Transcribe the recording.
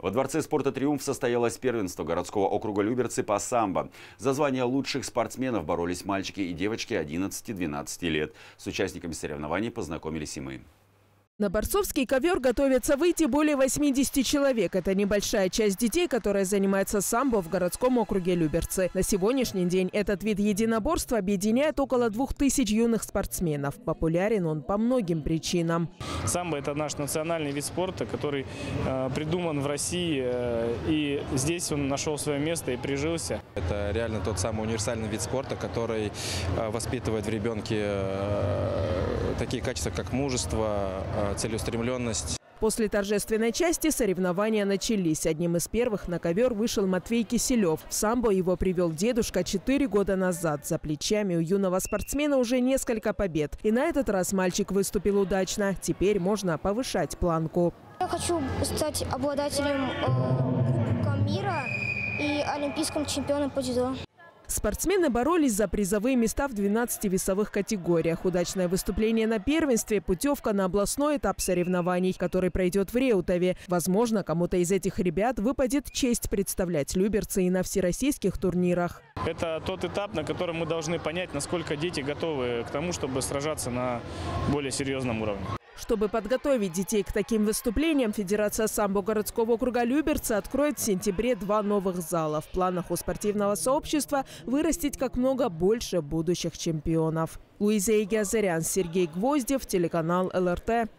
Во Дворце спорта «Триумф» состоялось первенство городского округа Люберцы по самбо. За звание лучших спортсменов боролись мальчики и девочки 11-12 лет. С участниками соревнований познакомились и мы. На борцовский ковер готовятся выйти более 80 человек. Это небольшая часть детей, которая занимается самбо в городском округе Люберцы. На сегодняшний день этот вид единоборства объединяет около 2000 юных спортсменов. Популярен он по многим причинам. Самбо – это наш национальный вид спорта, который э, придуман в России. Э, и здесь он нашел свое место и прижился. Это реально тот самый универсальный вид спорта, который э, воспитывает в ребенке э, такие качества, как мужество, э, целеустремленность. После торжественной части соревнования начались. Одним из первых на ковер вышел Матвей Киселев. В самбо его привел дедушка четыре года назад. За плечами у юного спортсмена уже несколько побед. И на этот раз мальчик выступил удачно. Теперь можно повышать планку. Я хочу стать обладателем э, Кубка мира и олимпийским чемпионом по дзюдо. Спортсмены боролись за призовые места в 12 весовых категориях. Удачное выступление на первенстве – путевка на областной этап соревнований, который пройдет в Реутове. Возможно, кому-то из этих ребят выпадет честь представлять Люберцы и на всероссийских турнирах. Это тот этап, на котором мы должны понять, насколько дети готовы к тому, чтобы сражаться на более серьезном уровне. Чтобы подготовить детей к таким выступлениям, Федерация самбо городского округа Люберцы откроет в сентябре два новых зала. В планах у спортивного сообщества вырастить как много больше будущих чемпионов. Луиза Игиазарян, Сергей Гвоздев, телеканал ЛРТ.